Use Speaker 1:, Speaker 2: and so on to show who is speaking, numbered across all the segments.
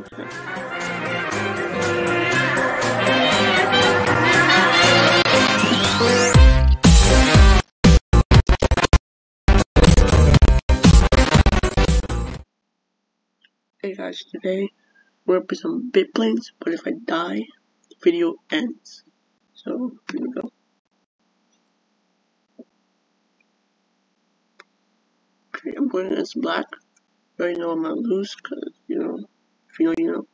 Speaker 1: Hey guys, today we're gonna play some bit planes, but if I die, the video ends. So here we go. Okay, I'm going against black. I know I'm gonna lose, cause you know, know.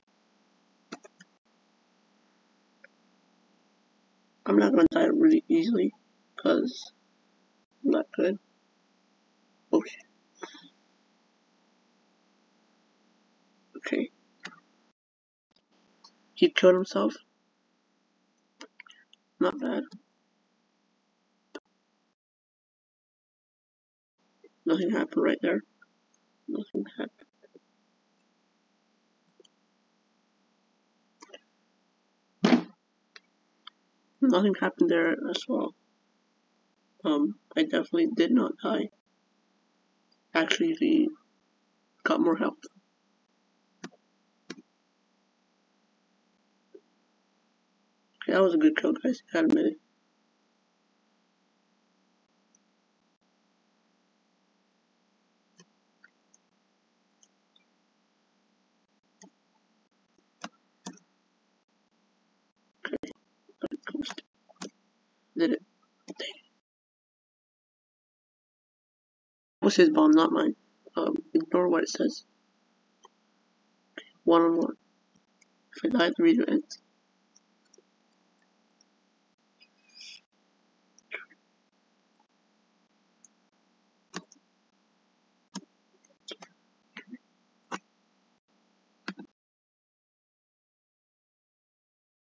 Speaker 1: I'm not gonna die really easily, cause I'm not good. Okay. Okay. He killed himself. Not bad. Nothing happened right there. Nothing happened. Nothing happened there as well. Um, I definitely did not die. Actually, he got more health. Okay, that was a good kill, guys. Gotta admit it. Okay, coast. Did it. Dang. What's his bomb, not mine. Um, ignore what it says. One on one. If I die, the video ends.